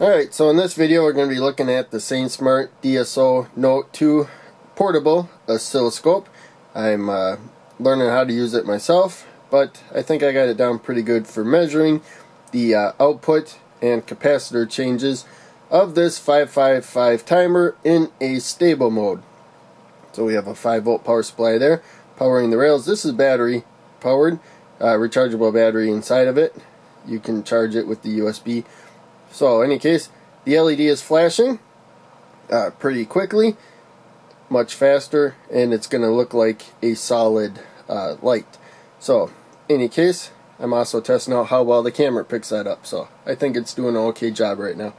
Alright, so in this video we're going to be looking at the SainSmart DSO Note 2 portable oscilloscope. I'm uh, learning how to use it myself, but I think I got it down pretty good for measuring the uh, output and capacitor changes of this 555 timer in astable mode. So we have a 5 volt power supply there powering the rails. This is battery powered, uh, rechargeable battery inside of it. You can charge it with the USB. So in any case, the LED is flashing uh, pretty quickly, much faster, and it's going to look like a solid uh, light. So in any case, I'm also testing out how well the camera picks that up. So I think it's doing an okay job right now.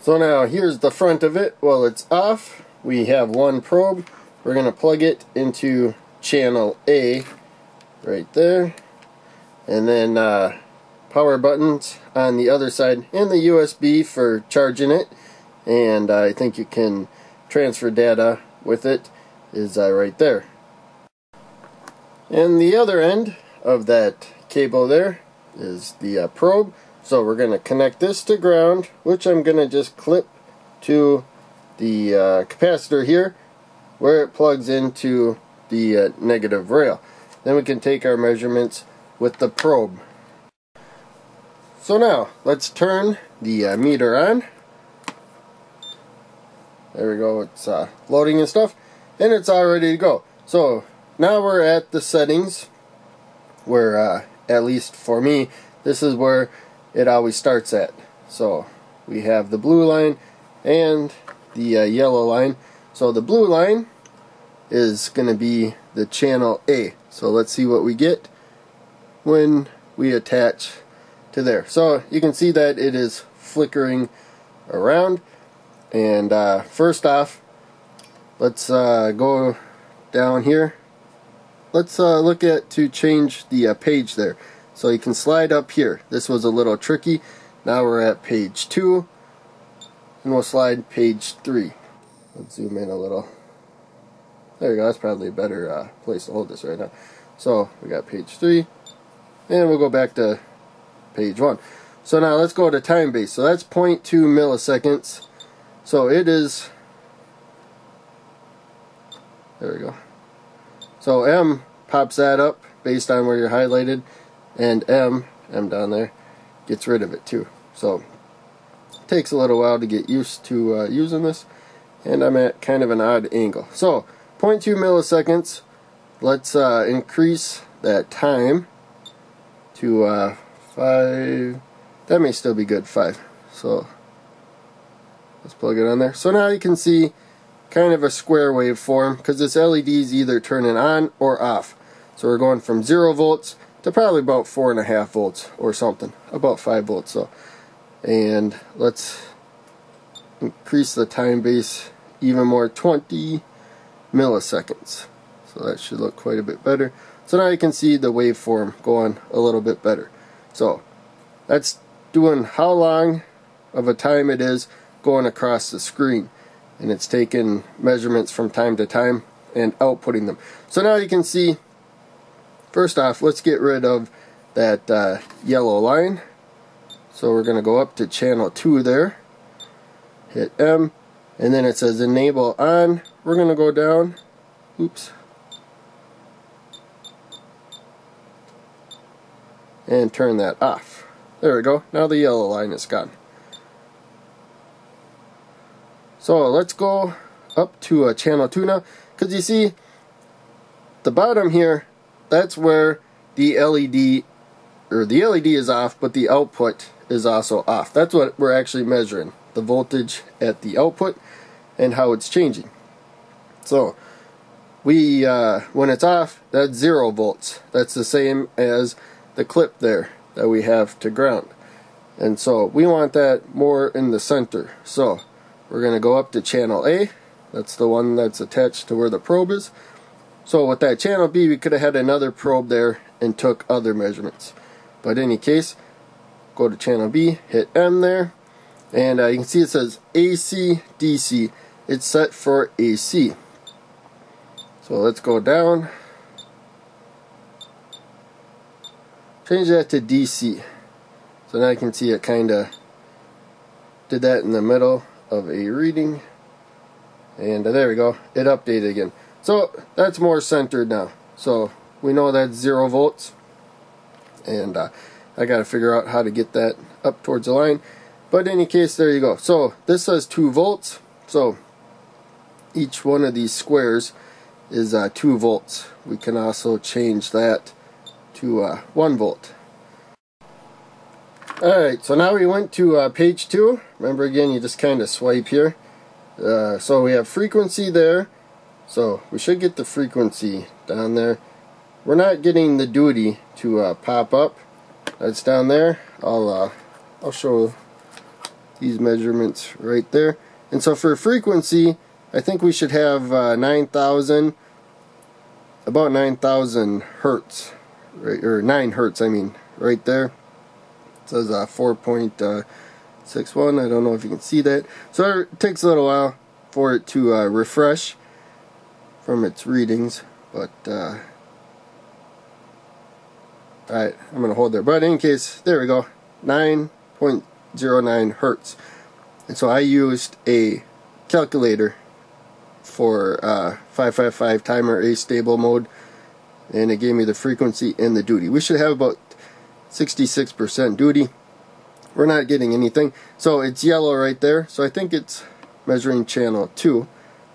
So now here's the front of it. Well, it's off. We have one probe. We're going to plug it into channel A right there. And then uh, power buttons on the other side and the USB for charging it. And I think you can transfer data with it is uh, right there. And the other end of that cable there is the uh, probe. So we're going to connect this to ground, which I'm going to just clip to the uh, capacitor here, where it plugs into the uh, negative rail. Then we can take our measurements with the probe. So now, let's turn the uh, meter on. There we go, it's uh, loading and stuff, and it's all ready to go. So, now we're at the settings, where, uh, at least for me, this is where it always starts at. So, we have the blue line and the uh, yellow line. So the blue line is going to be the channel A. So let's see what we get when we attach to there. So you can see that it is flickering around. And uh, first off, let's uh, go down here. Let's uh, look at to change the uh, page there. So you can slide up here. This was a little tricky. Now we're at page 2. And we'll slide page 3. Let's zoom in a little. There we go, that's probably a better uh, place to hold this right now. So we got page 3, and we'll go back to page 1. So now let's go to time base. So that's 0.2 milliseconds. So it is, there we go. So M pops that up based on where you're highlighted, and M, M down there, gets rid of it too. So it takes a little while to get used to uh, using this, and I'm at kind of an odd angle. So 0.2 milliseconds. Let's uh, increase that time to uh, 5. That may still be good, 5. So let's plug it on there. So now you can see kind of a square waveform because this LED is either turning on or off. So we're going from 0 volts to probably about 4.5 volts or something. About 5 volts. So, And let's increase the time base even more 20 milliseconds. So that should look quite a bit better. So now you can see the waveform going a little bit better. So that's doing how long of a time it is going across the screen. And it's taking measurements from time to time and outputting them. So now you can see, first off, let's get rid of that uh, yellow line. So we're going to go up to channel 2 there, hit M, and then it says enable on we're gonna go down oops and turn that off there we go now the yellow line is gone so let's go up to a channel 2 now because you see the bottom here that's where the LED or the LED is off but the output is also off that's what we're actually measuring the voltage at the output and how it's changing. So we uh, when it's off, that's zero volts. That's the same as the clip there that we have to ground. And so we want that more in the center. So we're going to go up to channel A. That's the one that's attached to where the probe is. So with that channel B, we could have had another probe there and took other measurements. But in any case, go to channel B, hit M there, and uh, you can see it says AC DC it's set for AC so let's go down change that to DC so now you can see it kinda did that in the middle of a reading. And uh, there we go it updated again. So that's more centered now. So we know that's zero volts. And uh, I got to figure out how to get that up towards the line. But in any case there you go. So this says 2 volts. So each one of these squares is uh, 2 volts. We can also change that to uh, 1 volt. Alright so now we went to uh, page 2 remember again you just kind of swipe here. Uh, so we have frequency there. So we should get the frequency down there. We're not getting the duty to uh, pop up. That's down there. I'll uh, I'll show these measurements right there. And so for frequency I think we should have uh, 9,000 about 9,000 hertz right or 9 hertz I mean right there it says uh, 4.61 I don't know if you can see that so it takes a little while for it to uh, refresh from its readings but uh, Alright, I'm going to hold there. But in case, there we go. 9.09 hertz. And so I used a calculator for uh, 555 timer astable mode. And it gave me the frequency and the duty. We should have about 66% duty. We're not getting anything. So it's yellow right there. So I think it's measuring channel 2.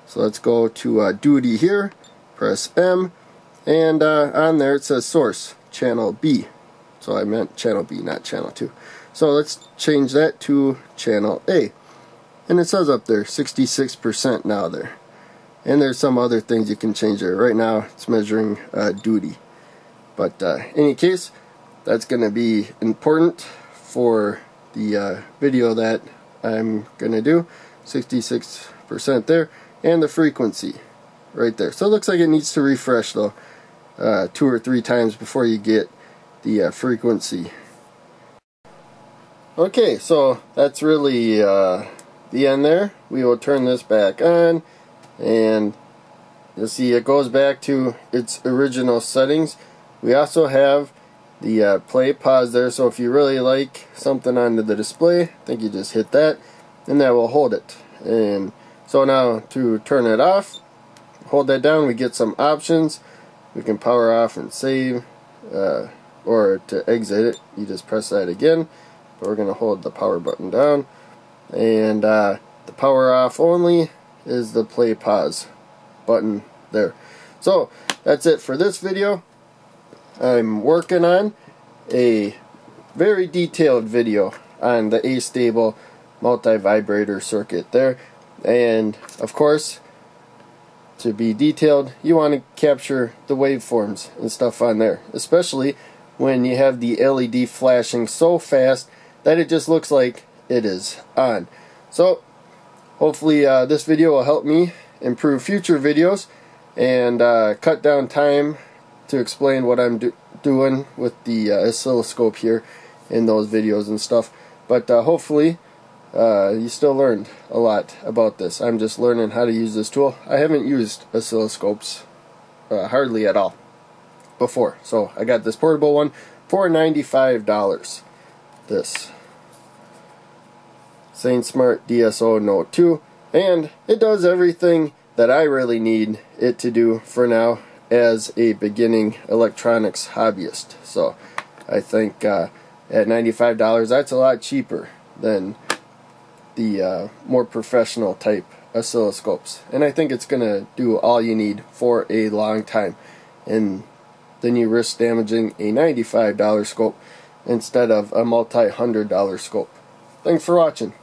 So let's go to uh, duty here. Press M. And uh, on there it says source channel B. So I meant channel B, not channel 2. So let's change that to channel A. And it says up there 66% now there. And there's some other things you can change there. Right now it's measuring uh, duty. But uh, any case, that's going to be important for the uh, video that I'm going to do. 66% there. And the frequency right there. So it looks like it needs to refresh though uh, two or three times before you get the uh, frequency. Okay, so that's really uh, the end there. We will turn this back on and you'll see it goes back to its original settings. We also have the uh, play pause there so if you really like something on the display I think you just hit that and that will hold it. And so now to turn it off hold that down we get some options. We can power off and save uh, or to exit it you just press that again. But we're going to hold the power button down. And uh, the power off only is the play pause button there. So that's it for this video. I'm working on a very detailed video on the astable multi-vibrator circuit there. And of course to be detailed, you want to capture the waveforms and stuff on there, especially when you have the LED flashing so fast that it just looks like it is on. So, hopefully uh, this video will help me improve future videos and uh, cut down time to explain what I'm do doing with the uh, oscilloscope here in those videos and stuff. But uh, hopefully uh, you still learned a lot about this. I'm just learning how to use this tool. I haven't used oscilloscopes uh, hardly at all before. So I got this portable one for $95. This SainSmart DSO Note 2. And it does everything that I really need it to do for now as a beginning electronics hobbyist. So I think uh, at $95 that's a lot cheaper than the uh, more professional type oscilloscopes. And I think it's going to do all you need for a long time. And then you risk damaging a $95 scope instead of a multi-hundred dollar scope. Thanks for watching.